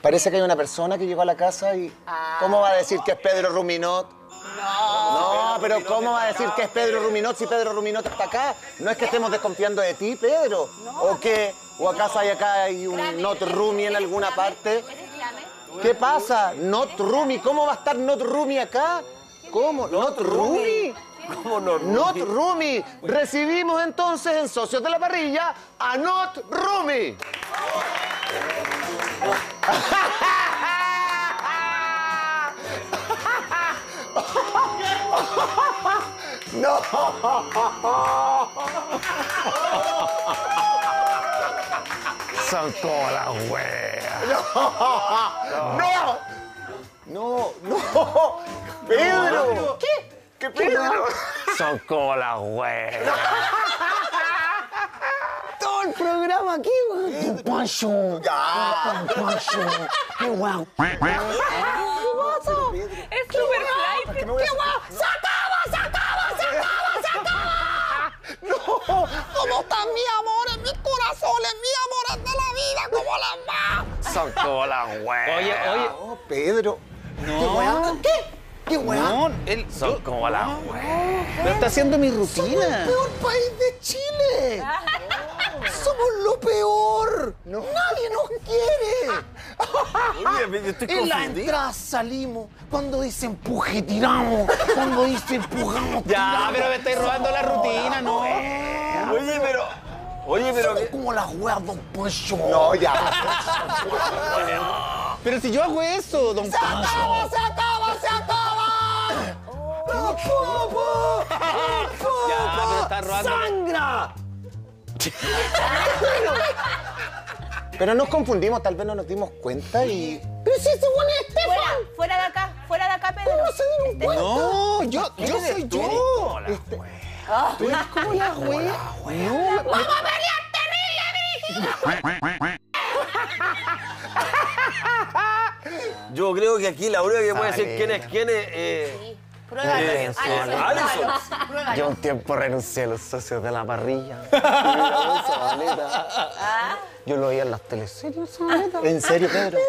Parece que hay una persona que llegó a la casa y... ¿Cómo va a decir que es Pedro Ruminot? No, pero ¿cómo va a decir que es Pedro Ruminot si Pedro Ruminot está acá? No es que estemos desconfiando de ti, Pedro. ¿O qué? ¿O acaso hay acá hay un Not Rumi en alguna parte? ¿Qué pasa? Not Rumi. ¿Cómo va a estar Not Rumi acá? ¿Cómo? ¿Not Rumi? ¿Cómo no? Not Rumi. Recibimos entonces en Socios de la Parrilla a Not Rumi. Son como las weas. ¡No! No, no. Pedro. ¿Qué? ¿Qué Pedro? Son como las weas. Programa aquí, güey. Pancho. Ya. Pancho. Qué guau. Es super flight. ¿Qué guau? ¡Se acaba, se acaba, se acaba, se acaba! ¡No! ¿Cómo están mis amores, mis corazones, mis amores de la vida? ¿Cómo las va? Son como las weas. Oye, oye. Oh, Pedro. ¿Qué weá? ¿Qué? ¿Qué weá? No, él. Son como las weas. Pero está haciendo mi Somos el rutina. peor país de Chile. Somos lo peor. Nadie nos quiere. Oye, yo estoy En la entrada salimos. Cuando dice empuje, tiramos. Cuando dice empujamos, Ya, tiramos. pero me estáis robando la rutina, ¿no? Oye, pero. Oye, pero. Somos como las weas, don Poncho. No, ya. Pero si yo hago eso, don ¡Se acaba, se acaba, se acaba! ¡No, popo! Ya, pero está robando. ¡Sangra! Pero nos confundimos, tal vez no nos dimos cuenta y... ¡Pero si ese weón es Fuera, Estefan! fuera de acá, fuera de acá, Pedro. ¿Cómo se dieron Este- cuenta? No, yo, yo soy yo. Este-. ¿Tú eres como la wea? No, ¡Vamos a pelear terrible, Yo creo que aquí la única que puede decir quién es quién es. eh, Pruébalo. Alison, Alison. pruébalo, pruébalo. Yo un tiempo renuncié a los socios de la parrilla. Ah, Yo lo oía en las teleseries. ¿En serio, Pedro?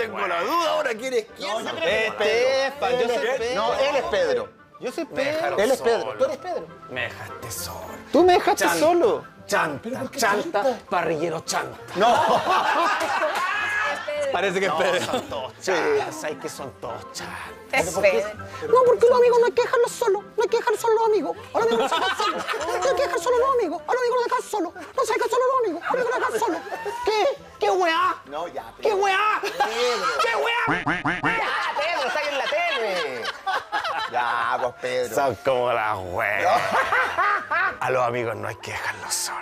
Tengo la duda ahora quién es quién. Estefan, yo soy Pedro. No, él es Pedro. Yo soy Pedro. Él es Pedro. solo. Tú eres Pedro. Me dejaste solo. Tú me dejaste Chan. solo. Chanta, chanta, parrillero chanta. Parece que es Pedro. Son todos chantas, ¿sabes que son todos chantas? es Pedro. No, porque los amigos no hay que dejarlos solos. No hay que dejar solo los amigos. A los amigos no se dejan solos. No hay que dejar solo los amigos. A los amigos no dejan solos. No se dejan solo los amigos. A los amigos no dejan solos. ¿Qué? ¿Qué weá? No, ya. ¿Qué weá? ¿Qué weá? Ya, Pedro, saquen la tele. Ya, pues Pedro. Son como las weas. A los amigos no hay que dejarlos solos.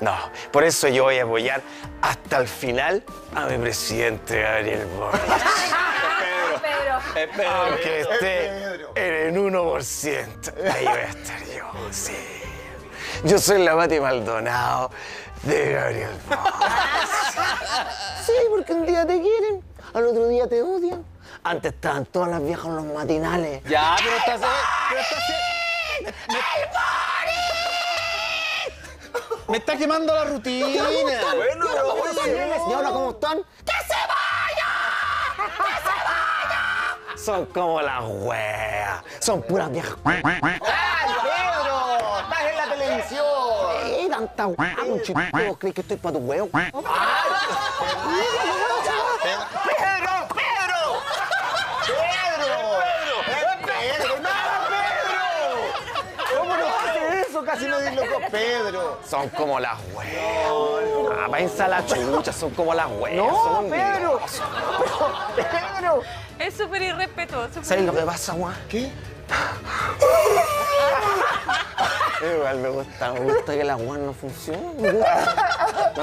No, por eso yo voy a apoyar hasta el final a mi presidente Gabriel Boric. Pedro. Es Pedro. Aunque esté en el 1%, ahí voy a estar yo, sí. Yo soy la Mati Maldonado de Gabriel Boric. Sí, porque un día te quieren, al otro día te odian. Antes estaban todas las viejas en los matinales. Ya, pero estás. Pero estás me está quemando la rutina. Bueno. ¿Y ahora cómo están? Son como las weas. Son puras viejas. ¡Ay, Pedro! ¡Estás en la televisión! ¡Eh, tanta wea! ¿Crees que estoy para tu huevo? ¡Pedro! ¡Pedro! ¡Pedro! ¡Pedro! ¡Pedro! ¡No, Pedro! ¿Cómo no hace eso? Casi me dislocó Pedro. Son como las weas. Ah, váyanse a la chucha, son como las weas. No, son Pedro. Pedro. Es súper irrespetuoso. ¿Sabes lo que pasa, weón? ¿Qué? Igual me gusta, me gusta que las weas no funcionen. Me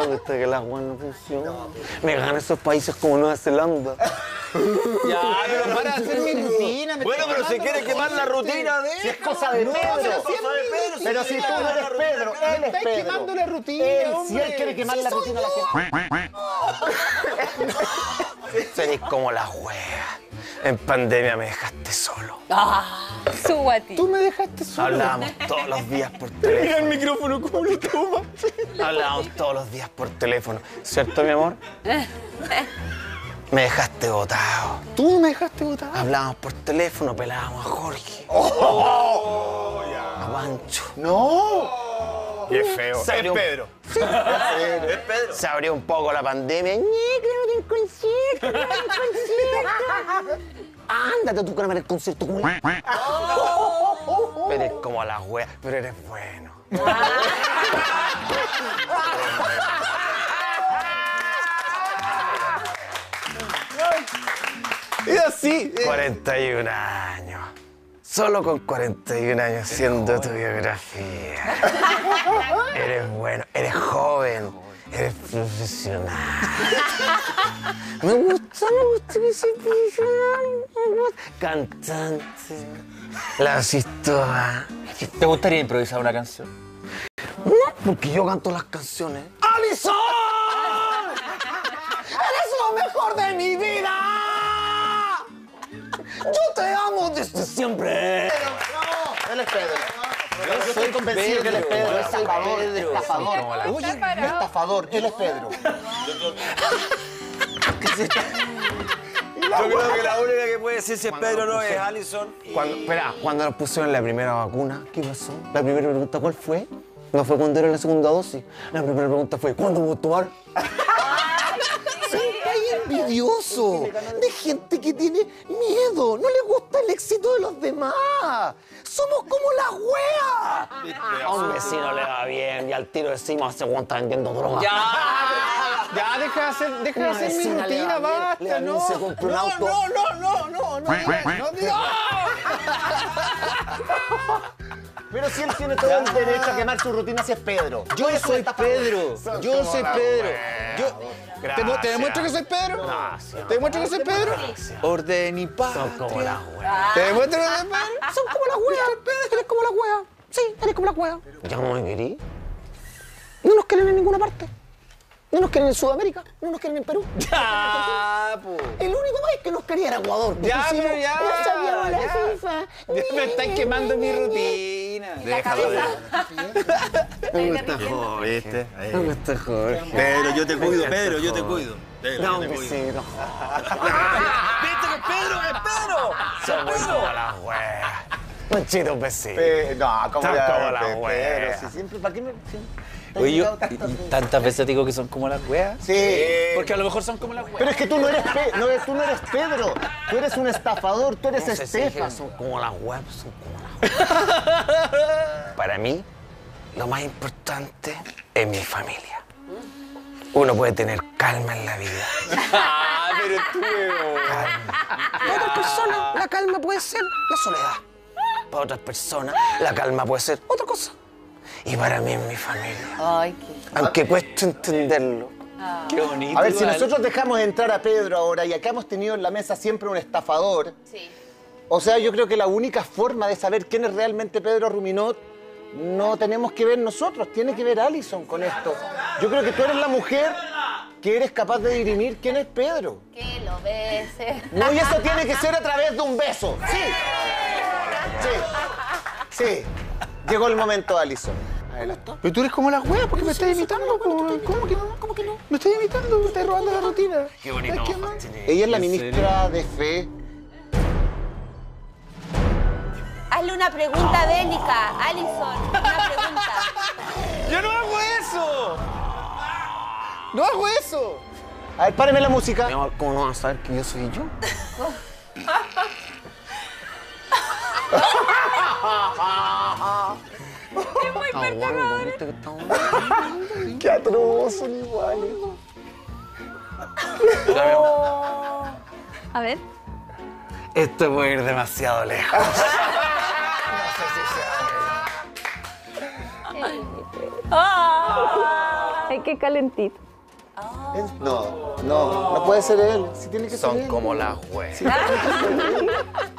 gusta, que las weas no funcionen. Me ganan esos países como Nueva Zelanda. Ya, pero para de hacer mi rutina. me Bueno, pero si quiere la quemar la rutina. rutina de Si es cosa de Pedro. Pero si Pero tú no eres Pedro, él es estáis Pedro. quemando la rutina, Él, si él quiere quemar la rutina a la gente. Seréis como las weas. En pandemia me dejaste solo. Su guati. Tú me dejaste solo. Hablábamos todos los días por teléfono. Mira el micrófono como lo toma. Hablábamos todos los días por teléfono. ¿Cierto, mi amor? Me dejaste botado. Tú me dejaste botado. Hablábamos por teléfono, pelábamos a Jorge. A No. Y es feo. Se abrió, Pedro. se abrió un poco la pandemia. Creo que el concierto, concierto. Ándate tú con el concierto. culiao. Eres como la wea, pero eres bueno. Es así. 41 años. Solo con 41 años haciendo tu biografía. Eres bueno, eres joven, eres profesional. Me gusta, me gusta que gusta. Cantante. La asistoa. ¿Te gustaría improvisar una canción? No, porque yo canto las canciones. ¡Alison! ¡Eres lo mejor de mi vida! Yo te amo desde siempre. Él es Pedro. Yo estoy convencido que él es Pedro. Estafador. Estafador. Oye, Estafador. Él es Pedro. Yo creo que la única que puede decir si es Pedro o no es Allison. Cuando, espera, cuando nos pusieron la primera vacuna, ¿qué pasó? La primera pregunta, ¿cuál fue? No fue cuando era la segunda dosis. La primera pregunta fue, ¿cuándo voy a tomar? Envidioso de gente que tiene miedo, no le gusta el éxito de los demás. Somos como la wea. A un vecino le va bien y al tiro decimos hace cuánto está vendiendo droga. Ya, deja de hacer, deja de hacer mi rutina, basta, no. se compró un no, auto. no, no, no, no, no, no, no, Pero si él tiene todo el derecho a quemar su rutina si es Pedro. Yo soy Pedro, yo soy Pedro. Yo, ¿te, mu- ¿Te demuestro que soy Pedro? ¿Te demuestro que soy Pedro? Orden y paz. Son como la wea. ¿Te demuestro que soy Pedro? Son como la wea. Eres como la wea. Sí, eres como la wea. ¿Ya no me querí? No nos quieren en ninguna parte. No nos quieren en Sudamérica, no nos quieren en Perú. Ya, po. El único país que nos quería era Ecuador. Ya, pero ya, no sabíamos la ya. FIFA. Me están quemando mi rutina. Déjalo de. Me gusta ¿viste? Me gusta Jorge. Pedro, yo te cuido, Pedro, yo te cuido. Pedro, No, yo te un cuido. ¿Viste que es Pedro? ¡Es Pedro! Somos como la wea. Manchito, un besito. No, como ya. Pedro, si siempre, ¿para qué me...? Oye, yo tantas veces. tantas veces te digo que son como las weas. Sí. Porque a lo mejor son como las weas. Pero es que tú no eres Pe- no, tú no eres Pedro. Tú eres un estafador, tú eres No sé Estefan. son como las web, son como las web. Para mí, lo más importante es mi familia. Uno puede tener calma en la vida. Ah, pero tú. Para otras personas, la calma puede ser la soledad. Para otras personas, la calma puede ser otra cosa. Y para mí es mi familia. Ay, qué. Aunque cueste entenderlo. Qué bonito. A ver, si nosotros dejamos entrar a Pedro ahora y acá hemos tenido en la mesa siempre un estafador, Sí. o sea, yo creo que la única forma de saber quién es realmente Pedro Ruminot no tenemos que ver nosotros, tiene que ver Allison con esto. Yo creo que tú eres la mujer que eres capaz de dirimir quién es Pedro. Que lo beses. No, y eso tiene que ser a través de un beso. Sí. Sí. Sí. Llegó el momento, Allison. Adelante. Pero tú eres como las weas, porque me estás imitando. ¿Cómo, ¿Cómo que no? ¿Cómo que no? Me estás imitando, me estás robando la rutina. Qué bonito. Ella es la ministra de Fe. Hazle una pregunta bélica, Alison. Una pregunta. ¡Yo no hago eso! ¡No hago eso! A ver, páreme la música. ¿cómo no vas a saber que yo soy yo? Está guapo, ¿viste que está guapo? Qué atroz, son iguales. A ver. Esto puede ir demasiado lejos. Ay, qué calentito. Es- No, no, no puede ser él. Si tiene que ser Son él. como las weas.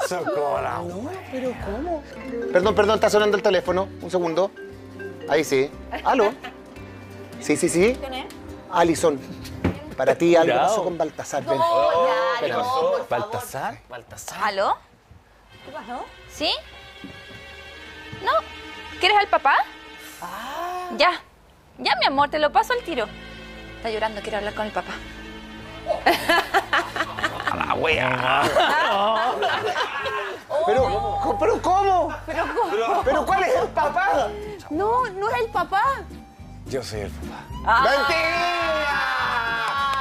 Son como las weas. Perdón, perdón, está sonando el teléfono. Un segundo. Ahí sí. ¿Aló? Sí, sí, sí. ¿Quién es? Alison. Para ti algo Cuidado. pasó con Baltasar. Ven. Ya, no, por favor. ¿Baltasar? Baltasar. ¿Aló? ¿Qué pasó? ¿Sí? ¿No? ¿Quieres al papá? Ya. Ya, mi amor, te lo paso al tiro. Está llorando, quiero hablar con el papá. A la wea. Pero, pero ¿cómo? Pero, ¿cómo? ¿Pero cuál es el papá? No, no es el papá. Yo soy el papá. ¡Mentira!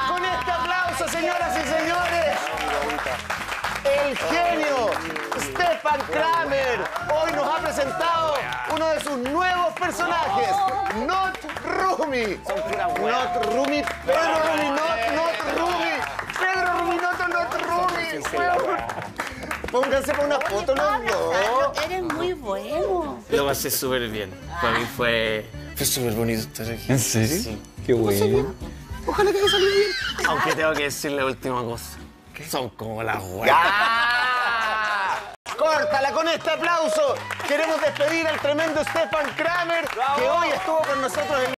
Con este aplauso, señoras y señores, el genio Stefan Kramer hoy nos ha presentado uno de sus nuevos personajes, Not Rumi. Not Rumi, Pedro Rumi, Not, Not Rumi. Pedro Rumi, Not, Not Rumi. Pónganse para una foto los dos. Eres muy bueno. Lo pasé súper bien. Para mí fue, fue súper bonito estar aquí. ¿En serio? Sí. Qué bueno. Aunque tengo que decir la última cosa. Que son como las. ¡Ah! Córtala con este aplauso. Queremos despedir al tremendo Stefan Kramer, que hoy estuvo con nosotros en